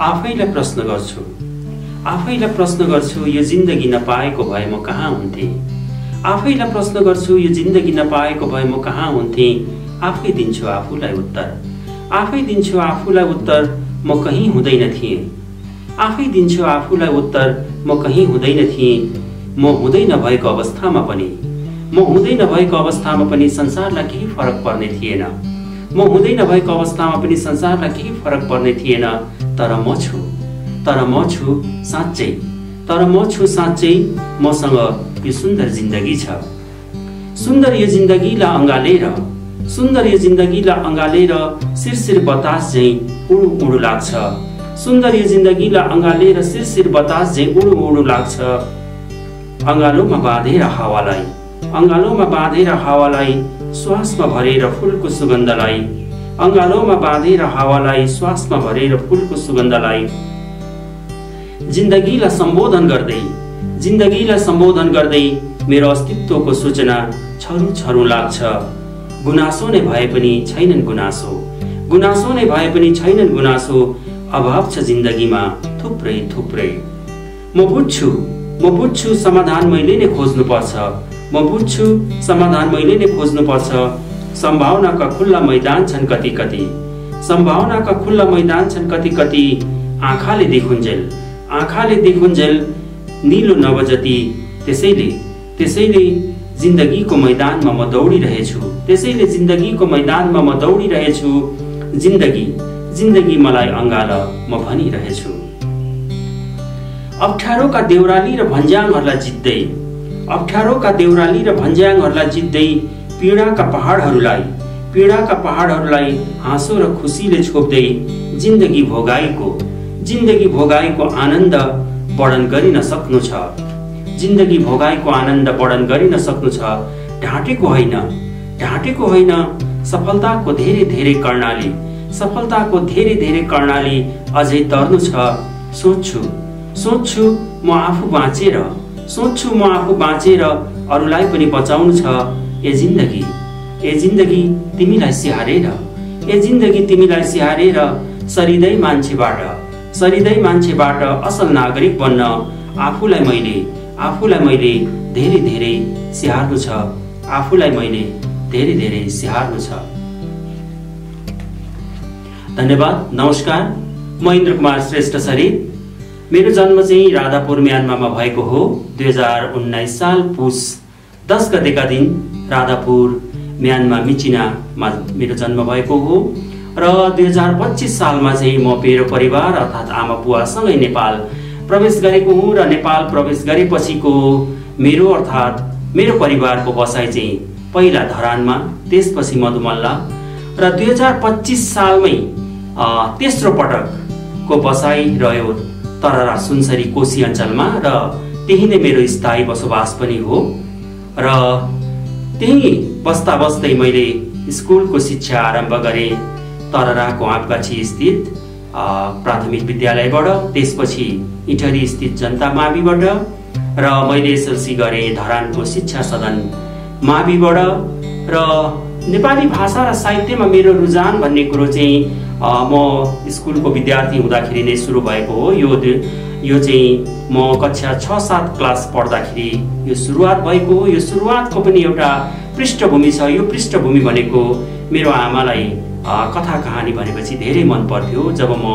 आफैलाई प्रश्न गर्छु। आफैलाई प्रश्न गर्छु यो जिन्दगी नपाएको भए म कहाँ हुन्थेँ? आफैलाई प्रश्न गर्छु यो जिन्दगी नपाएको भए म कहाँ हुन्थेँ? आफै दिन्छु आफूलाई उत्तर। आफै दिन्छु आफूलाई उत्तर म कहीँ हुँदैन थिएँ। आफै दिन्छु आफूलाई उत्तर म कहीँ हुँदैन थिएँ। म हुँदै नभएको अवस्थामा पनि। म हुँदै नभएको अवस्थामा पनि संसारलाई केही फरक पर्ने थिएन। म हुँदै नभएको अवस्थामा पनि संसारलाई केही फरक पर्ने थिएन। तर म छु। तर म छु साँच्चै। तर म छु साँच्चै मसँग यो सुन्दर जिन्दगी छ। सुन्दर यो जिन्दगीलाई अँगालेर सुन्दर यो जिन्दगीलाई अँगालेर शिरशिर बतास झैँ उडु उडु लाग्छ। सुन्दर यो जिन्दगीलाई अँगालेर शिरशिर बतास झैँ उडु उडु लाग्छ। अँगालोमा बाँधेर हावालाई अङ्गालोमा बाँधेर हावालाई श्वासमा भरेर फुलको सुगन्धलाई अङ्गालोमा बाँधेर हावालाई श्वासमा भरेर फुलको सुगन्धलाई जिन्दगीलाई सम्बोधन गर्दै जिन्दगीलाई सम्बोधन गर्दै मेरो अस्तित्वको सूचना छरु छरु लाग्छ। गुनासो नै भए पनि छैनन् गुनासो। गुनासो नै भए पनि छैनन् गुनासो। अभाव छ जिन्दगीमा थुप्रै थुप्रै। म बुझ्छु म बुझ्छु समाधान मैले नै खोज्नुपर्छ। म बुझ्छु समाधान मैले नै खोज्नुपर्छ। सम्भावनाका खुल्ला मैदान छन् कति कति सम्भावनाका खुल्ला मैदान छन् कति कति आँखाले देखुन्जेल। आँखाले देखुन्जेल निलो नवजति। त्यसैले त्यसैले जिन्दगीको मैदानमा म दौडिरहेछु। त्यसैले जिन्दगीको मैदानमा म दौडिरहेछु। जिन्दगी जिन्दगी मलाई अङ्गाल म भनिरहेछु। अप्ठ्यारोका देउराली र भन्ज्याङहरूलाई जित्दै अप्ठ्यारोका देउराली र भन्ज्याङहरूलाई जित्दै पीडाका पहाडहरूलाई पीडाका पहाडहरूलाई हाँसो र खुसीले छोप्दै जिन्दगी भोगाईको जिन्दगी भोगाईको आनन्द वर्णन गरिन सक्नु छ। जिन्दगी भोगाईको आनन्द वर्णन गरिन सक्नु छ। ढाँटेको होइन ढाँटेको होइन सफलताको धेरै धेरै कर्णाली। सफलताको धेरै धेरै कर्णाली अझै तर्नु छ। सोच्छु सोच्छु म आफू बाँचेर सोच्छु म आफू बाँचेर अरूलाई पनि बचाउनु छ। ए जिन्दगी ए जिन्दगी तिमीलाई स्याहारेर ए जिन्दगी तिमीलाई स्याहारेर सरिँदै मान्छेबाट सरिँदै मान्छेबाट असल नागरिक बन्न आफूलाई मैले आफूलाई मैले धेरै धेरै स्याहार्नु छ आफूलाई मैले धेरै धेरै स्याहार्नु छ। धन्यवाद नमस्कार म इन्द्र कुमार श्रेष्ठ शरीर मेरो जन्म चाहिँ राधापुर म्यानमारमा भएको हो दुई हजार उन्नाइस साल पुस दस गतेका दिन राधापुर म्यानमा मिचिनामा मेरो जन्म भएको हो। र दुई हजार पच्चिस सालमा चाहिँ म मेरो परिवार अर्थात् आमा बुवासँगै नेपाल प्रवेश गरेको हुँ र नेपाल प्रवेश गरेपछिको मेरो अर्थात् मेरो परिवारको बसाइ चाहिँ पहिला धरानमा त्यसपछि मधुमल्ला र दुई हजार पच्चिस सालमै तेस्रो पटकको बसाइ रह्यो तररा सुनसरी कोशी अञ्चलमा र त्यही नै मेरो स्थायी बसोबास पनि हो। र त्यही बस्दा बस्दै मैले स्कुलको शिक्षा आरम्भ गरेँ। तरराको आँपगाछी स्थित प्राथमिक विद्यालयबाट त्यसपछि इटरी स्थित जनता माविबाट र मैले एसएलसी गरेँ धरानको शिक्षा सदन माविबाट। र नेपाली भाषा र साहित्यमा मेरो रुझान भन्ने कुरो चाहिँ म स्कुलको विद्यार्थी हुँदाखेरि नै सुरु भएको हो। यो यो चाहिँ म कक्षा छ सात क्लास पढ्दाखेरि यो सुरुवात भएको हो। यो सुरुवातको पनि एउटा पृष्ठभूमि छ। यो पृष्ठभूमि भनेको मेरो आमालाई कथा कहानी भनेपछि धेरै मन पर्थ्यो। जब म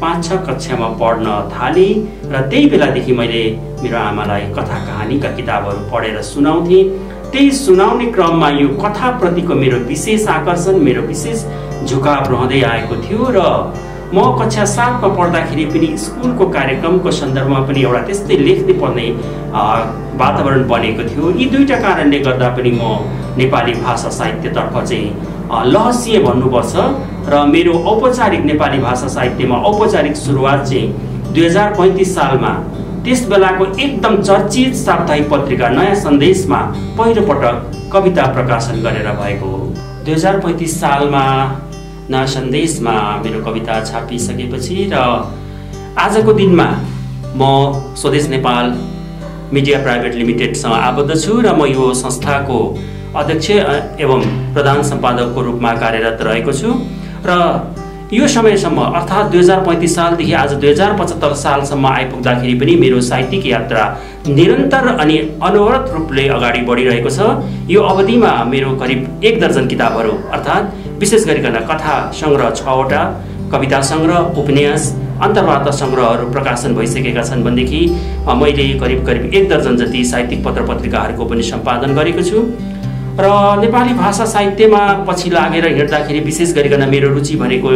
पाँच छ कक्षामा पढ्न थालेँ र त्यही बेलादेखि मैले मेरो आमालाई कथा कहानीका किताबहरू पढेर सुनाउँथेँ। त्यही सुनाउने क्रममा यो कथाप्रतिको मेरो विशेष आकर्षण मेरो विशेष झुकाव रहँदै आएको थियो र म कक्षा सातमा पढ्दाखेरि पनि स्कुलको कार्यक्रमको सन्दर्भमा पनि एउटा त्यस्तै लेख्ने पर्ने वातावरण बनेको थियो। यी दुईवटा कारणले गर्दा पनि म नेपाली भाषा साहित्यतर्फ चाहिँ लहसिए भन्नुपर्छ र मेरो औपचारिक नेपाली भाषा साहित्यमा औपचारिक सुरुवात चाहिँ दुई हजार पैँतिस सालमा त्यस बेलाको एकदम चर्चित साप्ताहिक पत्रिका नयाँ सन्देशमा पहिलोपटक कविता प्रकाशन गरेर भएको हो। दुई हजार पैँतिस सालमा नयाँ सन्देशमा मेरो कविता छापिसकेपछि र आजको दिनमा म स्वदेश नेपाल मिडिया प्राइभेट लिमिटेडसँग आबद्ध छु र म यो संस्थाको अध्यक्ष एवं प्रधान सम्पादकको रूपमा कार्यरत रहेको छु र यो समयसम्म अर्थात् दुई हजार पैँतिस सालदेखि आज दुई हजार पचहत्तर सालसम्म आइपुग्दाखेरि पनि मेरो साहित्यिक यात्रा निरन्तर अनि अनवरत रूपले अगाडि बढिरहेको छ। यो अवधिमा मेरो करिब एक दर्जन किताबहरू अर्थात् विशेष गरिकन कथा सङ्ग्रह छवटा कविता सङ्ग्रह उपन्यास अन्तर्वार्ता सङ्ग्रहहरू प्रकाशन भइसकेका छन् भनेदेखि मैले करिब करिब एक दर्जन जति साहित्यिक पत्र पत्रिकाहरूको पनि सम्पादन गरेको छु। र नेपाली भाषा साहित्यमा पछि लागेर हिँड्दाखेरि विशेष गरिकन मेरो रुचि भनेको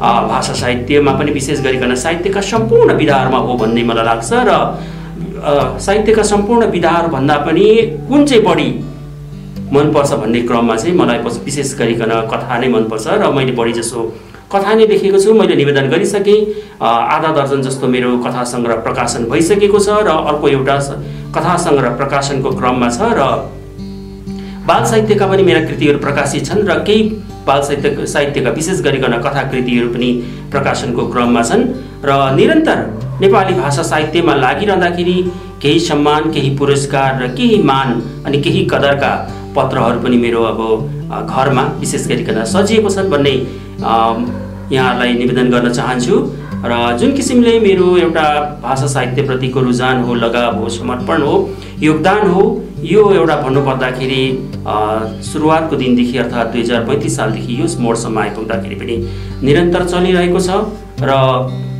भाषा साहित्यमा पनि विशेष गरिकन साहित्यका सम्पूर्ण विधाहरूमा हो भन्ने मलाई लाग्छ। र साहित्यका सम्पूर्ण विधाहरूभन्दा पनि कुन चाहिँ बढी मनपर्छ भन्ने क्रममा चाहिँ मलाई विशेष गरिकन कथा नै मनपर्छ र मैले बढी जसो कथा नै लेखेको छु। मैले निवेदन गरिसकेँ। आधा दर्जन जस्तो मेरो कथा सङ्ग्रह प्रकाशन भइसकेको छ र अर्को एउटा कथा सङ्ग्रह प्रकाशनको क्रममा छ र बाल साहित्यका पनि मेरा कृतिहरू प्रकाशित छन् र केही बाल साहित्य साहित्यका विशेष गरिकन कथा कृतिहरू पनि प्रकाशनको क्रममा छन् र निरन्तर नेपाली भाषा साहित्यमा लागिरहँदाखेरि केही सम्मान केही पुरस्कार र केही मान अनि केही कदरका पत्रहरू पनि मेरो अब घरमा विशेष गरिकन सजिएको छन् भन्ने यहाँलाई निवेदन गर्न चाहन्छु। र जुन किसिमले मेरो एउटा भाषा साहित्यप्रतिको रुझान हो लगाव हो समर्पण हो योगदान हो यो एउटा भन्नुपर्दाखेरि सुरुवातको दिनदेखि अर्थात् दुई हजार पैँतिस सालदेखि यो मोडसम्म आइपुग्दाखेरि पनि निरन्तर चलिरहेको छ। र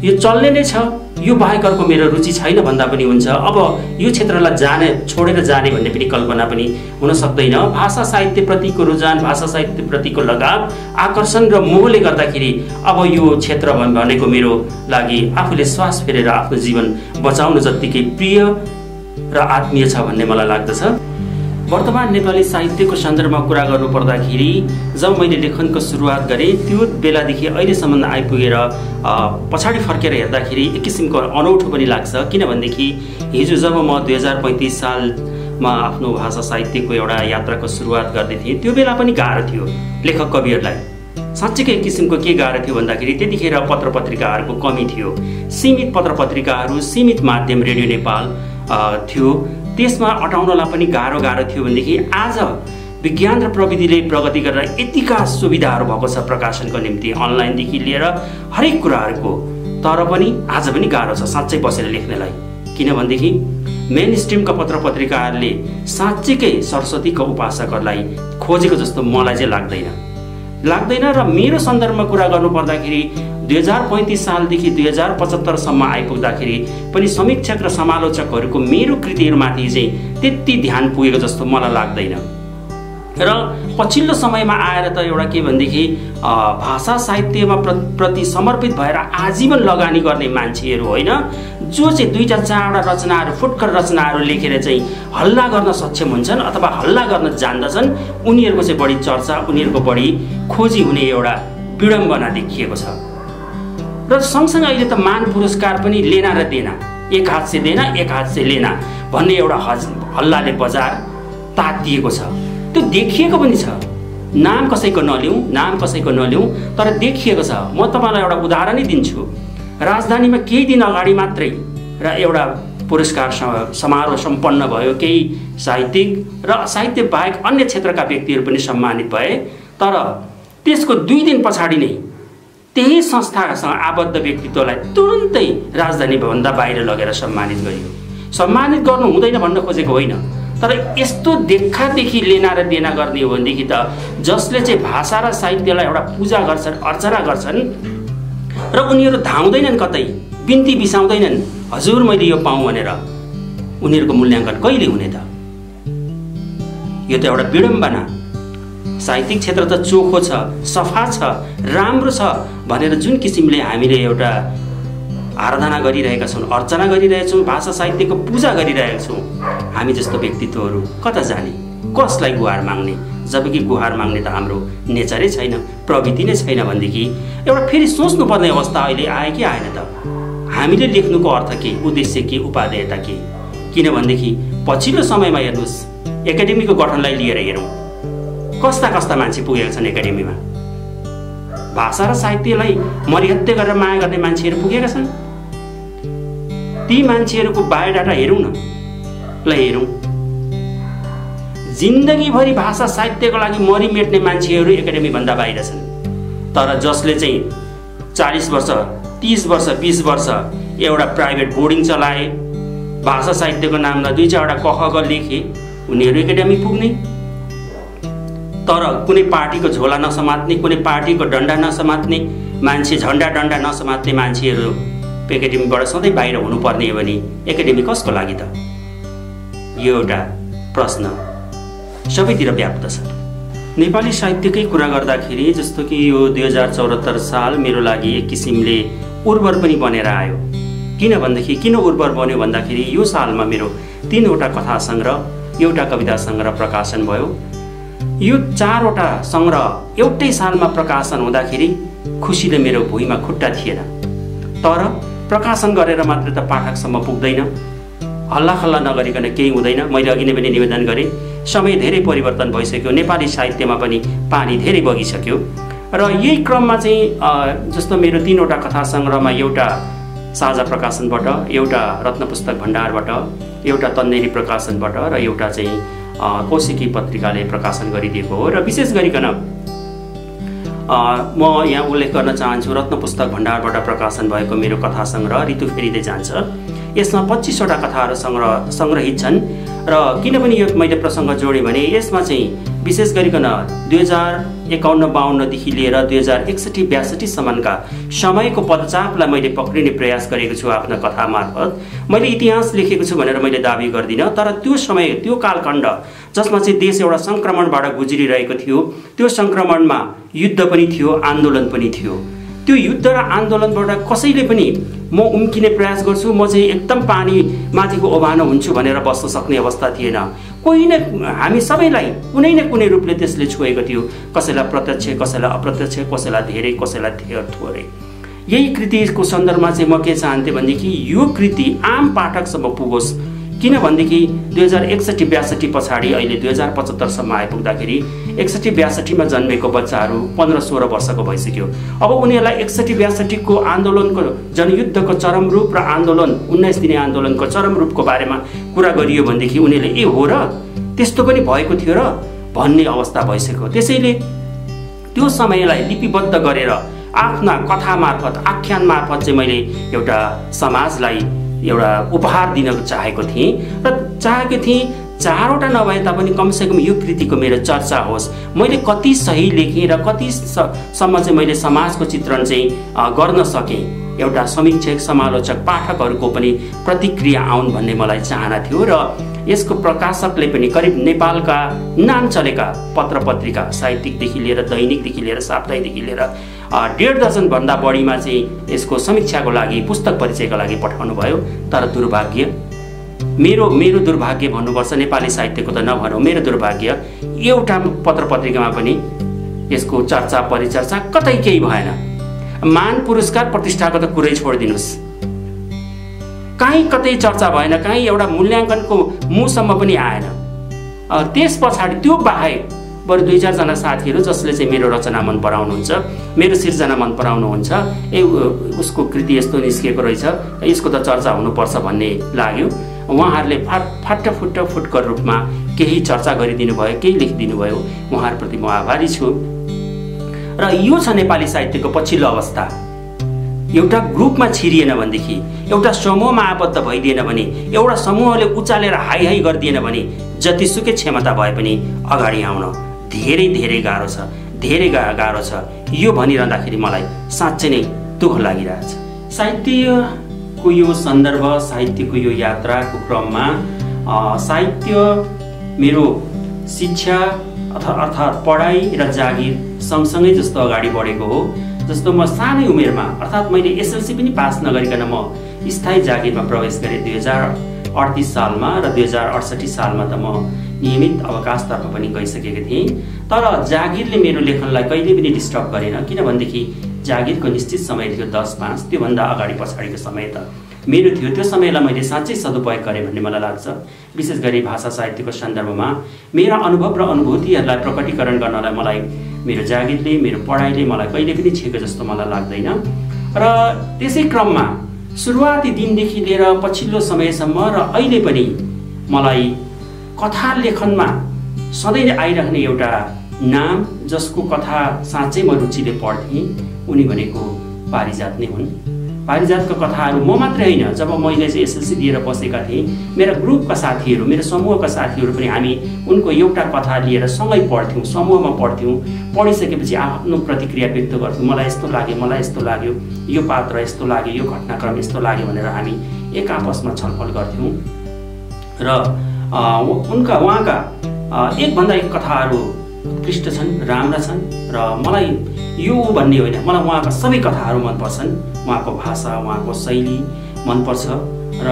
यो चल्ने नै छ। यो बाहेक अर्को मेरो रुचि छैन भन्दा पनि हुन्छ। अब यो क्षेत्रलाई जाने छोडेर जाने भन्ने पनि कल्पना पनि हुन सक्दैन। भाषा साहित्यप्रतिको रुझान भाषा साहित्यप्रतिको लगाव आकर्षण र मोहले गर्दाखेरि अब यो क्षेत्र भनेको मेरो लागि आफूले श्वास फेरेर आफ्नो जीवन बचाउनु जत्तिकै प्रिय र आत्मीय छ भन्ने मलाई लाग्दछ। वर्तमान नेपाली साहित्यको सन्दर्भमा कुरा गर्नु पर्दाखेरि जब मैले लेखनको सुरुवात गरेँ त्यो बेलादेखि अहिलेसम्म आइपुगेर पछाडि फर्केर हेर्दाखेरि एक किसिमको अनौठो पनि लाग्छ। किनभनेदेखि हिजो जब म दुई हजार पैँतिस सालमा आफ्नो भाषा साहित्यको एउटा यात्राको सुरुवात गर्दै थिएँ त्यो बेला पनि गाह्रो थियो लेखक कविहरूलाई। साँच्चीकै एक किसिमको के गाह्रो थियो भन्दाखेरि त्यतिखेर पत्र पत्रिकाहरूको कमी थियो। सीमित पत्र पत्रिकाहरू सीमित माध्यम रेडियो नेपाल थियो। त्यसमा अटाउनलाई पनि गाह्रो गाह्रो थियो भनेदेखि आज विज्ञान र प्रविधिले प्रगति गरेर यतिका सुविधाहरू भएको छ प्रकाशनको निम्ति अनलाइनदेखि लिएर हरेक कुराहरूको। तर पनि आज पनि गाह्रो छ साँच्चै बसेर लेख्नेलाई। किनभनेदेखि मेन स्ट्रिमका पत्र पत्रिकाहरूले साँच्चीकै सरस्वतीको उपासकहरूलाई खोजेको जस्तो मलाई चाहिँ लाग्दैन। लाग्दैन र मेरो सन्दर्भमा कुरा गर्नु पर्दाखेरि दुई हजार पैँतिस सालदेखि दुई हजार पचहत्तरसम्म आइपुग्दाखेरि पनि समीक्षक र समालोचकहरूको मेरो कृतिहरूमाथि चाहिँ त्यति ध्यान पुगेको जस्तो मलाई लाग्दैन। र पछिल्लो समयमा आएर त एउटा के भनेदेखि भाषा साहित्यमा प्र प्रति समर्पित भएर आजीवन लगानी गर्ने मान्छेहरू होइन जो चाहिँ दुईवटा चारवटा रचनाहरू फुटकर रचनाहरू लेखेर चाहिँ हल्ला गर्न सक्षम हुन्छन् अथवा हल्ला गर्न जान्दछन् उनीहरूको चाहिँ बढी चर्चा उनीहरूको बढी खोजी हुने एउटा विडम्बना देखिएको छ। र सँगसँगै अहिले त मान पुरस्कार पनि लेना र देना एक हात से देना एक हात से लेना भन्ने एउटा हज हल्लाले बजार तातिएको छ। त्यो देखिएको पनि छ। नाम कसैको नलिउँ नाम कसैको नलिउँ तर देखिएको छ। म तपाईँलाई एउटा उदाहरणै दिन्छु। राजधानीमा केही दिन अगाडि मात्रै र एउटा पुरस्कार समारोह सम्पन्न भयो। केही साहित्यिक र साहित्य बाहेक अन्य क्षेत्रका व्यक्तिहरू पनि सम्मानित भए। तर त्यसको दुई दिन पछाडि नै त्यही संस्थासँग आबद्ध व्यक्तित्वलाई तुरुन्तै राजधानीभन्दा बाहिर लगेर सम्मानित गरियो। सम्मानित गर्नु हुँदैन भन्न खोजेको होइन। तर यस्तो देखादेखि लेना र देना गर्ने हो भनेदेखि त जसले चाहिँ भाषा र साहित्यलाई एउटा पूजा गर्छन् अर्चना गर्छन् र उनीहरू धाउँदैनन् कतै बिन्ती बिसाउँदैनन् हजुर मैले यो पाऊँ भनेर उनीहरूको मूल्याङ्कन कहिले हुने त? यो त एउटा विडम्बना। साहित्यिक क्षेत्र त चोखो छ सफा छ राम्रो छ भनेर जुन किसिमले हामीले एउटा आराधना गरिरहेका छौँ अर्चना गरिरहेछौँ भाषा साहित्यको पूजा गरिरहेका छौँ। हामी जस्तो व्यक्तित्वहरू कता जाने कसलाई गुहार माग्ने? जबकि गुहार माग्ने त हाम्रो नेचरै छैन प्रवृत्ति नै छैन भनेदेखि एउटा फेरि सोच्नुपर्ने अवस्था अहिले आयो कि आएन त? हामीले लेख्नुको अर्थ के उद्देश्य के उपादेयता के? किनभनेदेखि पछिल्लो समयमा हेर्नुहोस् एकाडेमीको गठनलाई लिएर हेरौँ। कस्ता कस्ता मान्छे पुगेका छन् एकाडेमीमा? भाषा र साहित्यलाई मरिहत्य गरेर माया गर्ने मान्छेहरू पुगेका छन्? ती मान्छेहरूको बायोडाटा हेरौँ न। ल हेरौँ। जिन्दगीभरि भाषा साहित्यको लागि मरिमेट्ने मान्छेहरू एकाडेमीभन्दा बाहिर छन्। तर जसले चाहिँ चालिस वर्ष तिस वर्ष बिस वर्ष एउटा प्राइभेट बोर्डिङ चलाए भाषा साहित्यको नाममा दुई चारवटा कख लेखे उनीहरू एकाडेमी पुग्ने। तर कुनै पार्टीको झोला नसमात्ने कुनै पार्टीको डन्डा नसमात्ने मान्छे झन्डा डन्डा नसमात्ने मान्छेहरू एकाडेमीबाट सधैँ बाहिर हुनुपर्ने हो भने एकाडेमी कसको लागि त? यो एउटा प्रश्न सबैतिर व्याप्त छ। नेपाली साहित्यकै कुरा गर्दाखेरि जस्तो कि यो दुई हजार चौहत्तर साल मेरो लागि एक किसिमले उर्वर पनि बनेर आयो। किन भनेदेखि किन उर्वर बन्यो भन्दाखेरि यो सालमा मेरो तिनवटा कथा सङ्ग्रह एउटा कविता सङ्ग्रह प्रकाशन भयो। यो चारवटा सङ्ग्रह एउटै सालमा प्रकाशन हुँदाखेरि खुसीले मेरो भुइँमा खुट्टा थिएन। तर प्रकाशन गरेर मात्र त पाठकसम्म पुग्दैन। हल्लाखल्ला नगरिकन केही हुँदैन। मैले अघि नै पनि निवेदन गरेँ समय धेरै परिवर्तन भइसक्यो। नेपाली साहित्यमा पनि पानी धेरै बगिसक्यो। र यही क्रममा चाहिँ जस्तो मेरो तिनवटा कथा सङ्ग्रहमा एउटा साझा प्रकाशनबाट एउटा रत्न पुस्तक भण्डारबाट एउटा तन्नेरी प्रकाशनबाट र एउटा चाहिँ कौशिकी पत्रिकाले प्रकाशन गरिदिएको हो। र विशेष गरिकन म यहाँ उल्लेख गर्न चाहन्छु रत्न पुस्तक भण्डारबाट प्रकाशन भएको मेरो कथा सङ्ग्रह ऋतु फेरिँदै जान्छ। यसमा पच्चिसवटा कथाहरू सङ्ग्रह सङ्ग्रहित छन् र किनभने यो मैले प्रसङ्ग जोडेँ भने यसमा चाहिँ विशेष गरिकन दुई हजार एकाउन्न बाहन्नदेखि लिएर दुई हजार एकसठी ब्यासठीसम्मका समयको पदचापलाई मैले पक्रिने प्रयास गरेको छु आफ्नो कथा मार्फत। मैले इतिहास लेखेको छु भनेर मैले दावी गर्दिनँ तर त्यो समय त्यो कालखण्ड जसमा चाहिँ देश एउटा सङ्क्रमणबाट गुज्रिरहेको थियो। त्यो सङ्क्रमणमा युद्ध पनि थियो आन्दोलन पनि थियो। त्यो युद्ध र आन्दोलनबाट कसैले पनि म उम्किने प्रयास गर्छु म चाहिँ एकदम पानी माथिको ओभानो हुन्छु भनेर बस्न सक्ने अवस्था थिएन। कोही न हामी सबैलाई कुनै न कुनै रूपले त्यसले छोएको थियो। कसैलाई प्रत्यक्ष कसैलाई अप्रत्यक्ष कसैलाई धेरै कसैलाई धेर थोरै। यही कृतिको सन्दर्भमा चाहिँ म के चाहन्थेँ भनेदेखि यो कृति आम पाठकसम्म पुगोस्। किनभनेदेखि दुई हजार एकसठी ब्यासठी पछाडि अहिले दुई हजार पचहत्तरसम्म आइपुग्दाखेरि एकसठी ब्यासठीमा जन्मेको बच्चाहरू पन्ध्र सोह्र वर्षको भइसक्यो। अब उनीहरूलाई एकसठी ब्यासठीको आन्दोलनको जनयुद्धको चरम रूप र आन्दोलन उन्नाइस दिने आन्दोलनको चरम रूपको बारेमा कुरा गरियो भनेदेखि उनीहरूले ए हो र? त्यस्तो पनि भएको थियो र? भन्ने अवस्था भइसक्यो। त्यसैले त्यो समयलाई लिपिबद्ध गरेर आफ्ना कथा मार्फत आख्यान मार्फत चाहिँ मैले एउटा समाजलाई एउटा उपहार दिन चाहेको थिएँ र चाहेको थिएँ चारवटा नभए तापनि कमसेकम यो कृतिको मेरो चर्चा होस्। मैले कति सही लेखेँ र कतिसम्म चाहिँ मैले समाजको चित्रण चाहिँ गर्न सकेँ। एउटा समीक्षक समालोचक पाठकहरूको पनि प्रतिक्रिया आउन् भन्ने मलाई चाहना थियो र यसको प्रकाशकले पनि करिब नेपालका नाम चलेका पत्र पत्रिका साहित्यिकदेखि लिएर दैनिकदेखि लिएर साप्ताहिकदेखि लिएर डेढ दर्जनभन्दा बढीमा चाहिँ यसको समीक्षाको लागि पुस्तक परिचयको लागि पठाउनु भयो। तर दुर्भाग्य मेरो मेरो दुर्भाग्य भन्नुपर्छ नेपाली साहित्यको त नभनौँ मेरो दुर्भाग्य एउटा पत्र पत्रिकामा पनि यसको चर्चा परिचर्चा कतै केही भएन। मान पुरस्कार प्रतिष्ठाको त कुरै छोडिदिनुहोस्। कहीँ कतै चर्चा भएन कहीँ एउटा मूल्याङ्कनको मुसम्म पनि आएन। त्यस पछाडि त्यो बाहेक बरु दुई चारजना साथीहरू जसले चाहिँ मेरो रचना मन पराउनुहुन्छ मेरो सिर्जना मन पराउनुहुन्छ ए उसको कृति यस्तो निस्किएको रहेछ यसको त चर्चा हुनुपर्छ भन्ने लाग्यो। उहाँहरूले फाट फाट फुट्ट फुटकर रूपमा केही चर्चा गरिदिनु भयो केही लेखिदिनु भयो उहाँहरूप्रति म आभारी छु। र यो छ नेपाली साहित्यको पछिल्लो अवस्था। एउटा ग्रुपमा छिरिएन भनेदेखि एउटा समूहमा आबद्ध भइदिएन भने एउटा समूहले उचालेर हाई हाई गरिदिएन भने जतिसुकै क्षमता भए पनि अगाडि आउन धेरै धेरै गाह्रो छ धेरै गा गाह्रो छ। यो भनिरहँदाखेरि मलाई साँच्चै नै दुःख लागिरहेछ साहित्यको यो सन्दर्भ साहित्यको यो यात्राको क्रममा साहित्य मेरो शिक्षा अथवा अर्थात् पढाइ र जागिर सँगसँगै जस्तो अगाडि बढेको हो। जस्तो म सानै उमेरमा अर्थात् मैले एसएलसी पनि पास नगरिकन म स्थायी जागिरमा प्रवेश गरेँ। दुई हजार अडतिस सालमा र दुई हजार अडसठी सालमा त म नियमित अवकाशतर्फ पनि गइसकेको थिएँ। तर जागिरले मेरो लेखनलाई कहिले पनि डिस्टर्ब गरेन किनभनेदेखि जागिरको निश्चित समय थियो दस पाँच त्योभन्दा अगाडि पछाडिको समय त मेरो थियो त्यो समयलाई मैले साँच्चै सदुपयोग गरेँ भन्ने मलाई लाग्छ। विशेष गरी भाषा साहित्यको सन्दर्भमा मेरा अनुभव र अनुभूतिहरूलाई प्रकटीकरण गर्नलाई मलाई मेरो जागिरले मेरो पढाइले मलाई कहिले पनि छेको जस्तो मलाई लाग्दैन। र त्यसै क्रममा सुरुवाती दिनदेखि लिएर पछिल्लो समयसम्म र अहिले पनि मलाई कथा लेखनमा सधैँ आइराख्ने एउटा नाम जसको कथा साँच्चै म रुचिले पढ्थेँ उनी भनेको पारिजात नै हुन्। पारिजातका कथाहरू म मात्रै होइन। जब मैले चाहिँ एसएलसी दिएर बसेका थिएँ मेरा ग्रुपका साथीहरू मेरो समूहका साथीहरू पनि हामी उनको एउटा कथा लिएर सँगै पढ्थ्यौँ समूहमा पढ्थ्यौँ। पढिसकेपछि आफ्नो प्रतिक्रिया व्यक्त गर्थ्यौँ मलाई यस्तो लाग्यो मलाई यस्तो लाग्यो यो पात्र यस्तो लाग्यो यो घटनाक्रम यस्तो लाग्यो भनेर हामी एक आपसमा छलफल गर्थ्यौँ। र उनका उहाँका एकभन्दा एक कथाहरू उत्कृष्ट छन् राम्रा छन् र मलाई यो भन्ने होइन मलाई उहाँका सबै कथाहरू मनपर्छन्। उहाँको भाषा उहाँको शैली मनपर्छ र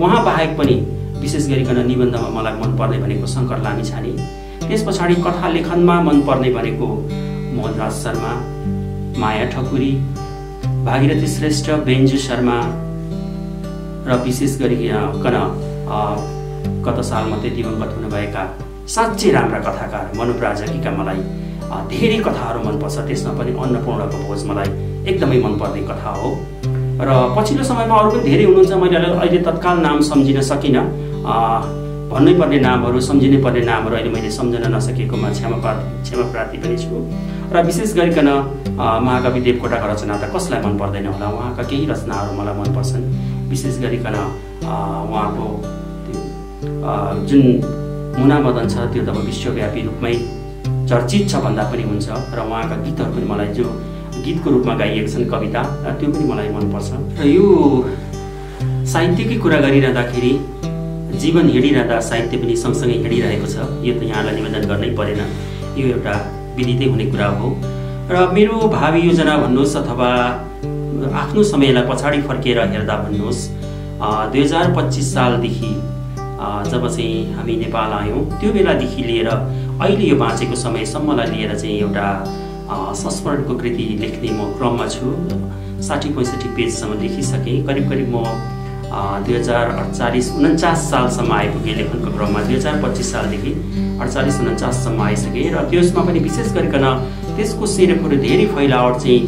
उहाँ बाहेक पनि विशेष गरिकन निबन्धमा मलाई मनपर्ने भनेको शङ्कर लामिछाने त्यस पछाडि कथा लेखनमा मनपर्ने भनेको मोहनराज शर्मा माया ठकुरी भागीरथी श्रेष्ठ बेन्जु शर्मा र विशेष गरिकन गत साल मात्रै दिवङ्गत हुनुभएका साँच्चै राम्रा कथाकार मनोप्राजकीका मलाई धेरै कथाहरू मनपर्छ। त्यसमा पनि अन्नपूर्णको भोज मलाई एकदमै मनपर्ने कथा हो। र पछिल्लो समयमा अरू पनि धेरै हुनुहुन्छ। मैले अहिले तत्काल नाम सम्झिन सकिनँ। भन्नै पर्ने नामहरू सम्झिनै पर्ने नामहरू अहिले मैले सम्झन नसकेकोमा क्षमा प्रार्थी क्षमा प्रार्थी पनि छु। र विशेष गरिकन महाकवि देवकोटाका रचना त कसलाई मन पर्दैन होला? उहाँका केही रचनाहरू मलाई मनपर्छन्। विशेष गरिकन उहाँको जुन मुना मदन छ त्यो त अब विश्वव्यापी रूपमै चर्चित छ भन्दा पनि हुन्छ र उहाँका गीतहरू पनि मलाई जो गीतको रूपमा गाइएको छन् कविता त्यो पनि मलाई मनपर्छ। र यो साहित्यकै कुरा गरिरहँदाखेरि जीवन हिँडिरहँदा साहित्य पनि सँगसँगै हिँडिरहेको छ यो त यहाँलाई निवेदन गर्नै परेन। यो एउटा विदितै हुने कुरा हो। र मेरो भावी योजना भन्नुहोस् अथवा आफ्नो समयलाई पछाडि फर्किएर हेर्दा भन्नुहोस् दुई हजार पच्चिस सालदेखि जब चाहिँ हामी नेपाल आयौँ त्यो बेलादेखि लिएर अहिले यो बाँचेको समयसम्मलाई लिएर चाहिँ एउटा संस्मरणको कृति लेख्ने म क्रममा छु। साठी पैँसठी पेजसम्म लेखिसकेँ। करिब करिब म दुई हजार अडचालिस उन्चास सालसम्म आइपुगेँ लेखनको क्रममा। दुई हजार पच्चिस सालदेखि अडचालिस उन्चाससम्म आइसकेँ र त्यसमा पनि विशेष गरिकन त्यसको सिरेफहरू धेरै फैलावट चाहिँ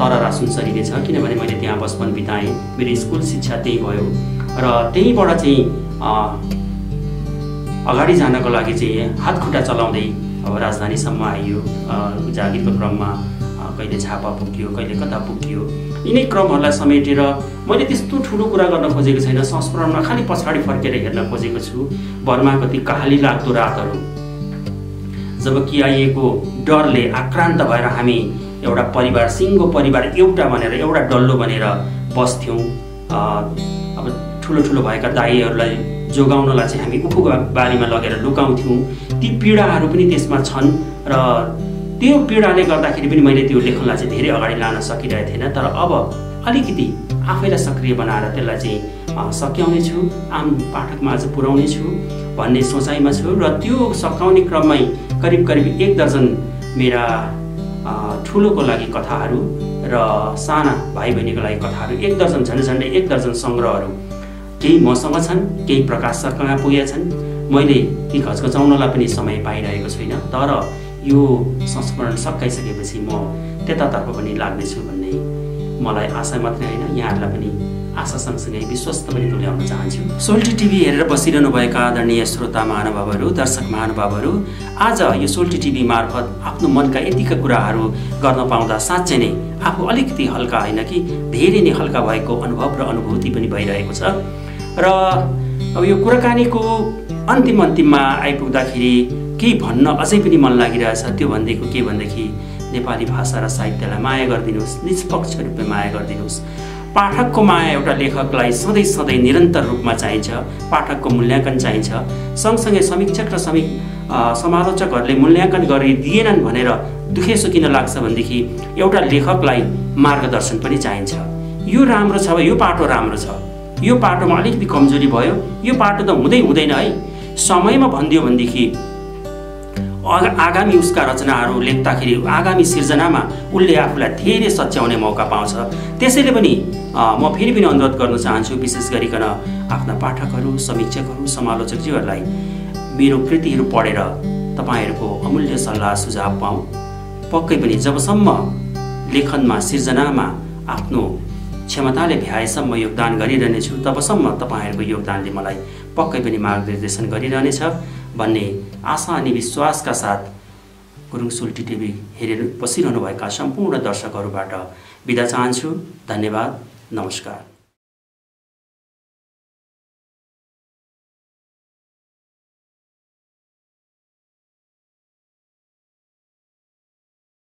तररा सुनसरी नै छ। किनभने मैले त्यहाँ बचपन बिताएँ। मेरो स्कुल शिक्षा त्यही भयो। र त्यहीँबाट चाहिँ अगाडि जानको लागि चाहिँ हात खुट्टा चलाउँदै अब राजधानीसम्म आइयो। जागिरको क्रममा कहिले झापा पुग्यो कहिले कता पुग्यो। यिनै क्रमहरूलाई समेटेर मैले त्यस्तो ठुलो कुरा गर्न खोजेको छैन। संस्मरणमा खालि पछाडि फर्केर हेर्न खोजेको छु। बर्माको ती कहाली लाग्दो रातहरू। जब कि आइएको डरले आक्रान्त भएर हामी एउटा परिवार सिङ्गो परिवार एउटा भनेर एउटा डल्लो भनेर बस्थ्यौँ। ठुलो ठुलो भएका दाईहरूलाई जोगाउनलाई चाहिँ हामी उखु बारीमा लगेर लुकाउँथ्यौँ। ती पीडाहरू पनि त्यसमा छन् र त्यो पीडाले गर्दाखेरि पनि मैले त्यो लेखनलाई चाहिँ धेरै अगाडि लान सकिरहेको थिएन तर अब अलिकति आफैलाई सक्रिय बनाएर त्यसलाई चाहिँ सक्याउने छु आम पाठकमा आज पुर्याउने छु भन्ने सोचाइमा छु र त्यो सकाउने क्रममै करिब करिब एक दर्जन मेरा ठुलोको लागि कथाहरू र साना भाइ बहिनीको लागि कथाहरू एक दर्जन झन्डै झन्डै एक दर्जन सङ्ग्रहहरू केही मसँग छन् केही प्रकाशकमा पुगेका छन्। मैले ती घचघचाउनलाई पनि समय पाइरहेको छुइनँ तर यो संस्मरण सकाइसकेपछि म त्यतातर्फ पनि लाग्नेछु भन्ने मलाई आशा मात्रै होइन। यहाँहरूलाई पनि आशा सँगसँगै विश्वस्त पनि तुल्याउन चाहन्छु। सोल्टी टिभी हेरेर बसिरहनुभएका आदरणीय श्रोता महानुभावहरू दर्शक महानुभावहरू आज यो सोल्टी टिभी मार्फत आफ्नो मनका यतिका कुराहरू गर्न पाउँदा साँच्चै नै आफू अलिकति हल्का होइन कि धेरै नै हल्का भएको अनुभव र अनुभूति पनि भइरहेको छ। र अब यो कुराकानीको अन्तिम अन्तिममा आइपुग्दाखेरि केही भन्न अझै पनि मन लागिरहेछ त्यो भनेको के भनेदेखि नेपाली भाषा र साहित्यलाई माया गरिदिनुहोस् निष्पक्ष रूपमा माया गरिदिनुहोस्। पाठकको माया एउटा लेखकलाई सधैँ सधैँ निरन्तर रूपमा चाहिन्छ पाठकको मूल्याङ्कन चाहिन्छ। सँगसँगै समीक्षक र समी समालोचकहरूले मूल्याङ्कन गरिदिएनन् भनेर दुखेसो किन लाग्छ भनेदेखि एउटा लेखकलाई मार्गदर्शन पनि चाहिन्छ। यो राम्रो छ यो पाटो राम्रो छ? यो पाटोमा अलिकति कमजोरी भयो। यो पाटो त हुँदै हुँदैन है। समयमा भनिदियो भनेदेखि आगामी उसका रचनाहरू लेख्दाखेरि आगामी सिर्जनामा उसले आफूलाई धेरै सच्याउने मौका पाउँछ। त्यसैले पनि म फेरि पनि अनुरोध गर्न चाहन्छु विशेष गरिकन आफ्ना पाठकहरू समीक्षकहरू समालोचकजीहरूलाई मेरो कृतिहरू पढेर तपाईँहरूको अमूल्य सल्लाह सुझाव पाऊँ। पक्कै पनि जबसम्म लेखनमा सिर्जनामा आफ्नो क्षमताले भ्याएसम्म योगदान गरिरहनेछु। तबसम्म तपाईँहरूको योगदानले मलाई पक्कै पनि मार्गनिर्देशन गरिरहनेछ भन्ने आशा अनि विश्वासका साथ गुरुङ सुल्टी टिभी हेरेर बसिरहनुभएका सम्पूर्ण दर्शकहरूबाट बिदा चाहन्छु। धन्यवाद। नमस्कार।